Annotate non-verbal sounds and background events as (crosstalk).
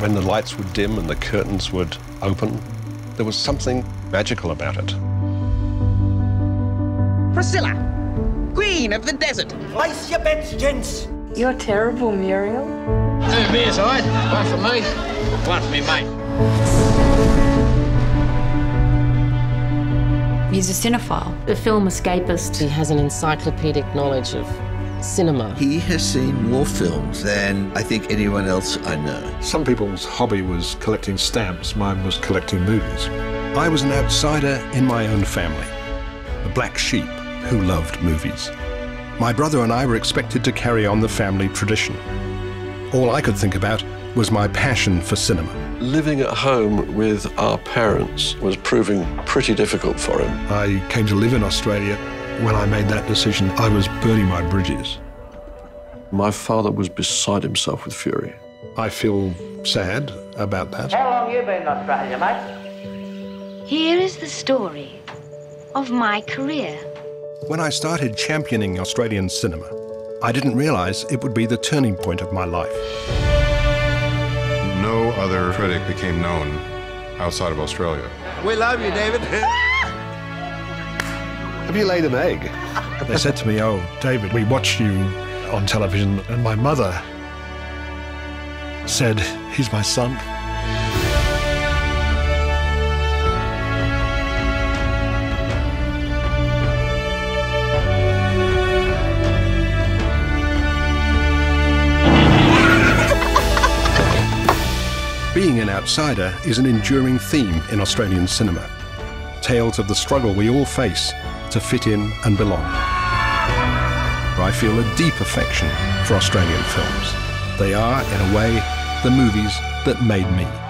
When the lights would dim and the curtains would open, there was something magical about it. Priscilla, queen of the desert. Place your bets, gents. You're terrible, Muriel. Two beers, all right? One for me, one for me mate. He's a cinephile. A film escapist. He has an encyclopedic knowledge of cinema. He has seen more films than I think anyone else I know. Some people's hobby was collecting stamps, mine was collecting movies. I was an outsider in my own family, a black sheep who loved movies. My brother and I were expected to carry on the family tradition. All I could think about was my passion for cinema. Living at home with our parents was proving pretty difficult for him. I came to live in Australia. When I made that decision, I was burning my bridges. My father was beside himself with fury. I feel sad about that. How long you been in Australia, mate? Here is the story of my career. When I started championing Australian cinema, I didn't realize it would be the turning point of my life. No other critic became known outside of Australia. We love you, David. (laughs) Have you laid an egg? They said to me, Oh, David, we watched you on television, and my mother said, He's my son. Being an outsider is an enduring theme in Australian cinema. Tales of the struggle we all face to fit in and belong. I feel a deep affection for Australian films. They are, in a way, the movies that made me.